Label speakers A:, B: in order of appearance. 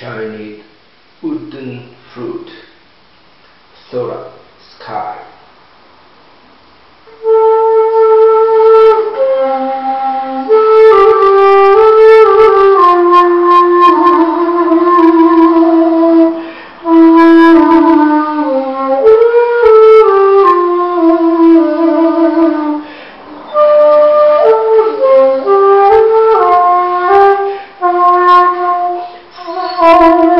A: shiny wooden fruit, Sora, sky. Oh.